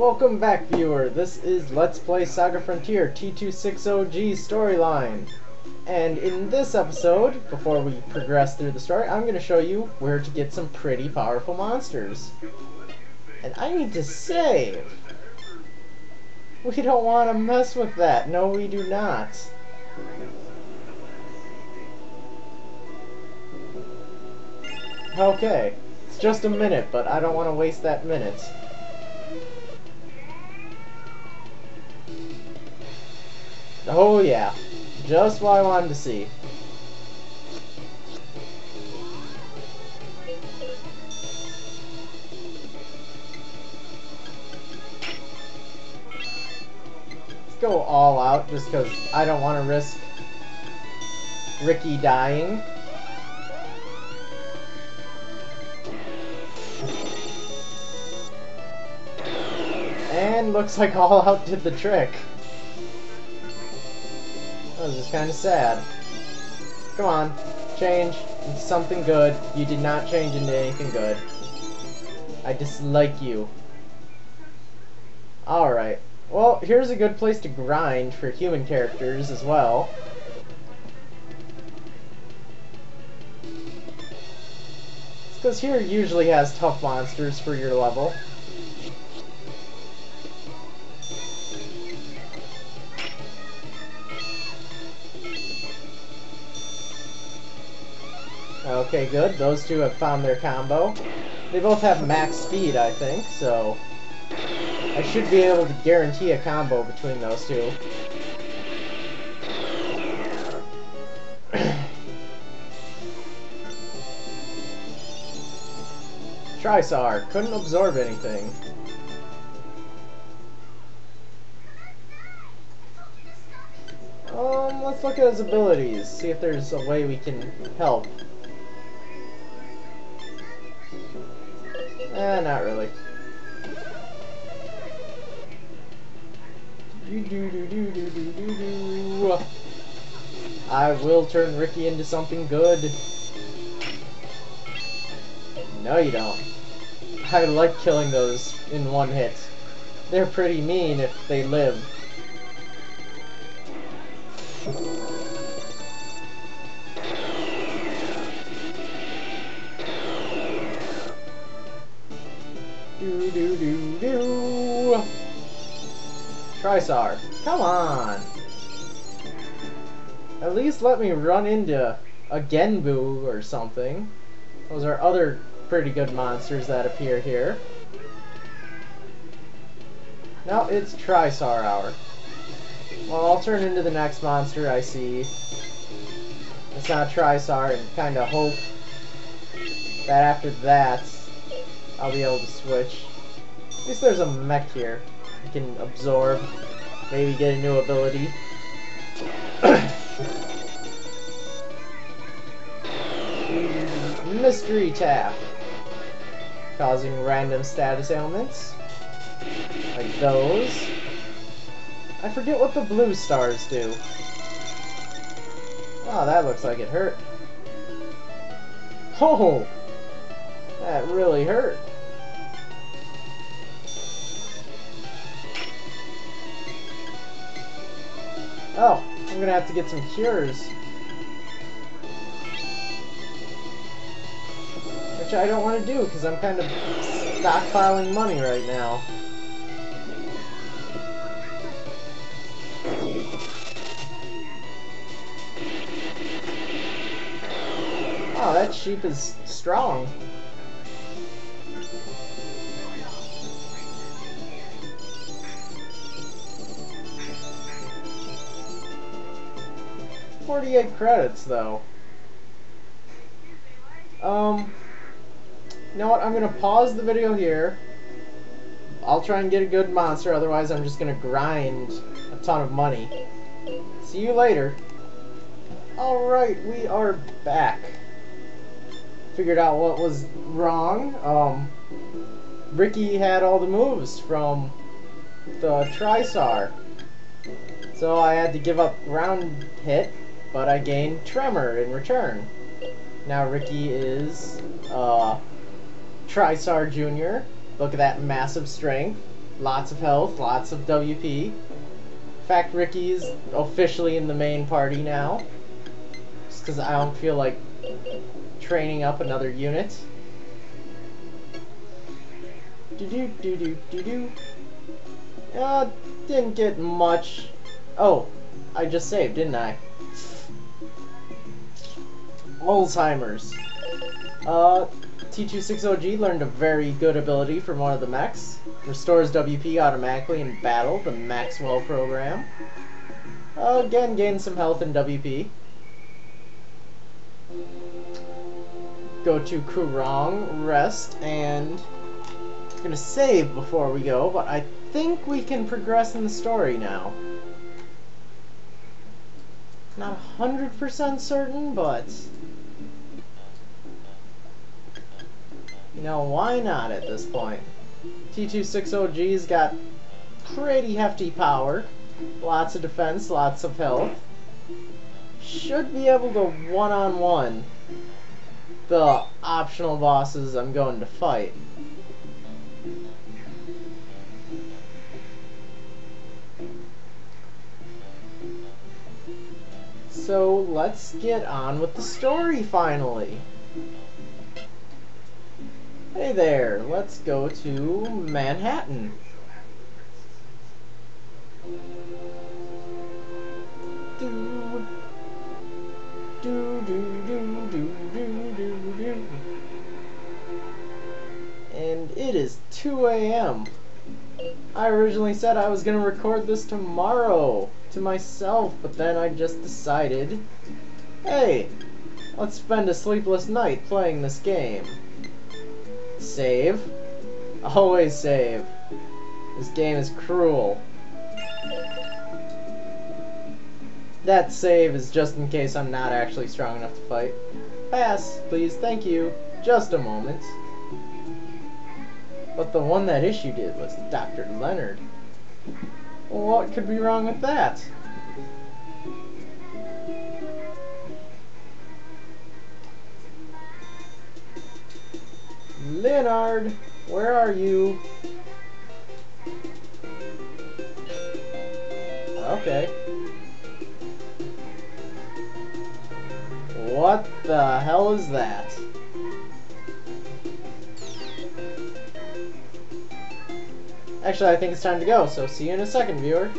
Welcome back, viewer. This is Let's Play Saga Frontier T260G storyline. And in this episode, before we progress through the story, I'm going to show you where to get some pretty powerful monsters. And I need to save. We don't want to mess with that. No, we do not. Okay. It's just a minute, but I don't want to waste that minute. Oh yeah. Just what I wanted to see. Let's go all out just because I don't want to risk Riki dying. And looks like all out did the trick. That was just kind of sad. Come on, change into something good. You did not change into anything good. I dislike you. Alright. Well, here's a good place to grind for human characters as well. because here usually has tough monsters for your level. Okay, good. Those two have found their combo. They both have max speed, I think, so... I should be able to guarantee a combo between those two. Trisar, couldn't absorb anything. Um, let's look at his abilities, see if there's a way we can help. Eh, not really. I will turn Riki into something good. No, you don't. I like killing those in one hit. They're pretty mean if they live. Do do do do. Trisar, come on. At least let me run into a Genbu or something. Those are other pretty good monsters that appear here. Now it's Trisar hour. Well, I'll turn into the next monster I see. It's not Trisar and kind of hope that after that I'll be able to switch. At least there's a mech here. I can absorb, maybe get a new ability. Mystery Tap. Causing random status ailments. Like those. I forget what the blue stars do. Oh, that looks like it hurt. Oh! That really hurt. Oh, I'm gonna have to get some cures. Which I don't want to do, because I'm kind of stockpiling money right now. Oh, that sheep is strong. Forty-eight credits, though. Um, you know what? I'm gonna pause the video here. I'll try and get a good monster, otherwise I'm just gonna grind a ton of money. See you later. Alright, we are back figured out what was wrong. Um, Riki had all the moves from the Trisar. So I had to give up ground hit, but I gained Tremor in return. Now Riki is uh, Trisar Jr. Look at that massive strength. Lots of health, lots of WP. In fact, Riki is officially in the main party now. Just because I don't feel like training up another unit. Do do do do do do. Uh, didn't get much. Oh, I just saved, didn't I? Alzheimer's. Uh, T260G learned a very good ability from one of the mechs. Restores WP automatically in battle, the Maxwell program. Uh, again, gain some health in WP. Go to Koorong, rest, and... I'm gonna save before we go, but I think we can progress in the story now. Not 100% certain, but... You know, why not at this point? T260G's got pretty hefty power. Lots of defense, lots of health. Should be able to one-on-one -on -one the optional bosses I'm going to fight. So let's get on with the story finally. Hey there, let's go to Manhattan. Do, do, do, do, do, do, do. And it is 2 a.m. I originally said I was going to record this tomorrow to myself, but then I just decided, hey, let's spend a sleepless night playing this game. Save. Always save. This game is cruel. That save is just in case I'm not actually strong enough to fight. Pass, please, thank you. Just a moment. But the one that issued it was Dr. Leonard. What could be wrong with that? Leonard, where are you? Okay. What the hell is that? Actually, I think it's time to go, so see you in a second, viewer.